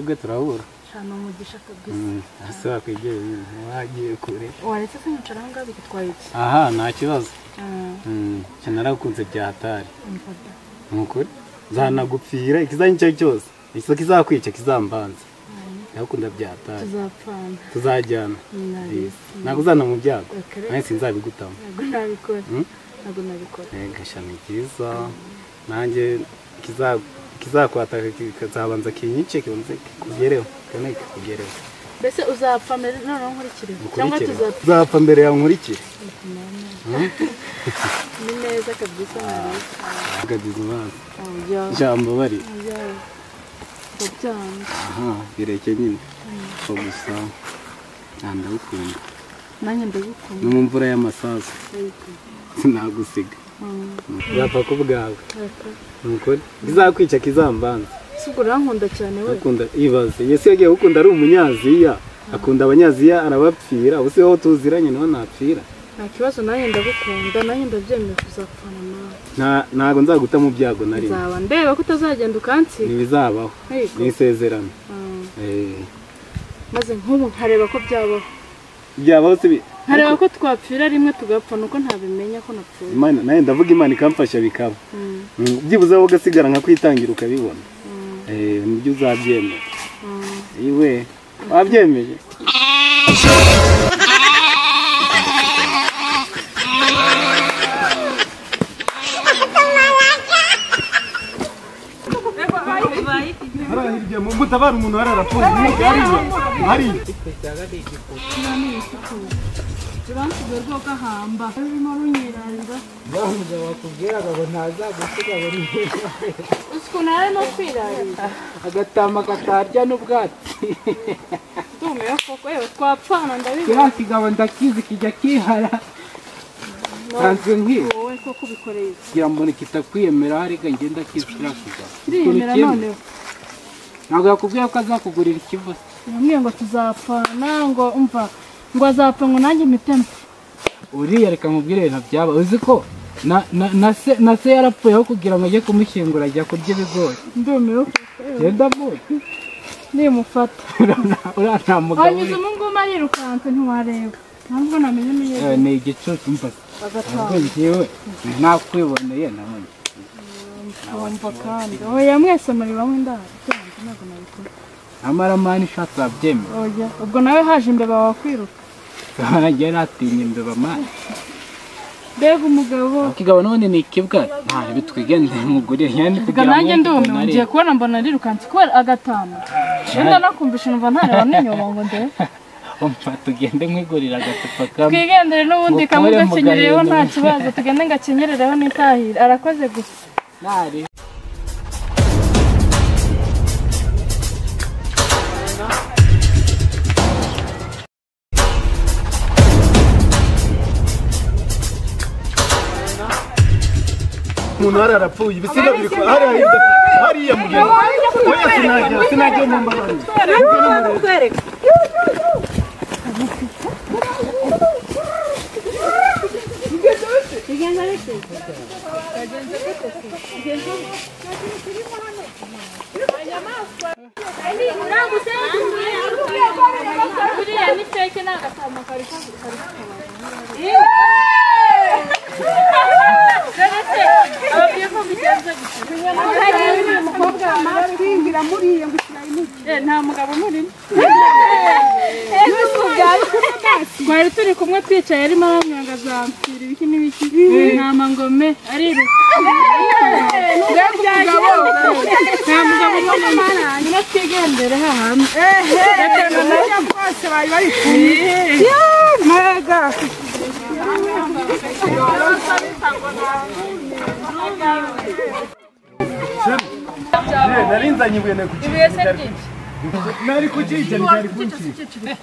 Mm, amahirwe turahura shana umugisha kabisa. Mm, ese wakwegera wagiye kure. Waretse se nyicara aho ngaho bigutwaye iki? Aha nta kibazo. Mm, cyo narakunze bya hatari. Ni ukuri. Zanagupfira ikizanye icyo ari cyo cyose. Icyo kizakwica kizambanza ndagukunda bya hatari. Tuzapfana. Tuzajyana. Ntabwo uzana mu byago. Nanjye sinzabigutamo ntabwo nabikora. Mm? ntabwo nabikora. Gashami kiza nanjye kiza- kizakwataka kikazabanza kinyice kibanze kikugereho kone kikugereho mbese uzapfa mbere? Noneho nkurikire. Cyangwa tuzapfa? Uzapfa mbere yawe nkurikire. Ni neza kabisa amazi oya ijambo bari aha bireke nyine. Ko gusa ndagukunda. Nanjye ndagukunda. No mu mvura y'amasasu sinagusiga. Uzapfa ku bwawe ni ukuri kizakwica kizambanza sibwo urankunda cyane we. Ibaze. Yesu yagiye gukunda ari umunyaziya. Akunda abanyaziya arabapfira. Ubu si wowe tuziranye ni ho napfira? Nta kibazo nanjye ndagukunda nanjye ndabyemera kuzapfana nawe. Nta- ntago nzaguta mu byago na rimwe nzaba. Ndeba ko utazagenda ukansiga ntibizabaho. Ni isezerano Ah, Eh, maze nk'ubu nkareba ko byabaho. Byabaho si bi- nkareba ko twapfira rimwe tugapfa nuko ntabimenya ko napfuye. Imana- nawe ndavuga imana ikamfasha bikaba. Mm, Mm, byibuze wowe ugasigara nka kwitangira ukabibona. Mm, Eh, ni byo uzabyemera. Iwe wabyemeye hariya mutabara umuntu hari arapfuye. Hariya hariya uransigaye rwo gahamba rurimo runyirarira umugabo wakubwiraga ngo ntazagusiga ngo uzi ukuntu arimo kwirarira. Agatama katarya n'ubwatsi. Ndumiwe koko yewe twapfana ndabibona kiriya kigabo ndakizi kijya kihara. Nsanzwe nk'iyo wowe koko ubikoreye kugira ngo kitakwiyemera ariko ngenda kizi kiriya kigabo kiriyemera noneho. Ntabwo yakubwiye ko azakugurira ikivuze yambwiye ngo tuzapfana ngo umva ngo azapfa ngo nanjye mpite mpfa uriya reka nkubwire ibintu byaba. Uzi ko na, na, na, se, na se yarapfuyeho kugira ngo ajye kumushyingura ajya kurya ibigori. Ndumiwe. Genda muzi nimufata. Uriya nta mugabo. Hanyuze umunguma arirukanse ntiwareba. Ntabwo namenye neza ni igicucu mbaza agataha ubwo njyewe nakwiboneye nabonye wumva kandi. Oya mwese muri bamwe ndahari. Ntabwo nabikora. Amara mani ishatse wabyemera ubwo nawe haje imbeba wakwiruka? Njyewe natinya imbeba mani. Mbega umugabo. Akigabo none ni ikibwa nta bitwigendeye mugurire yani ubwo nanjye ndumiwe ngiye kubona mbona arirukanse kubera agatama wenda nakumvisha numva ntareba n'inyuma ngo ndebe umva tugende nkwigurira agacupa kamwe. Twigendere n'ubundi Ngo kamwe gakenyereyeho nta kibazo. Tugende ngakenyerereho n'itahire. Arakoze gusa umuntu hari arapfuye ibisiga biri ku- hariya hirya hariya mugeni oya sinajya sinajya mu mbabarire buriya ni feke ni agatama kari ababwiye ko bigenze gutya Eh, nta mugabo umurimo twari turi kumwe twicaye arimo aramwanga azampfira ibiki n'ibiki ntama ngome ariruka nta mugabo umurimo nyine twigendere hahandi nari nzanye ibuye nari narinzanye ibuye nari kukigira nari kukigira nari kukigira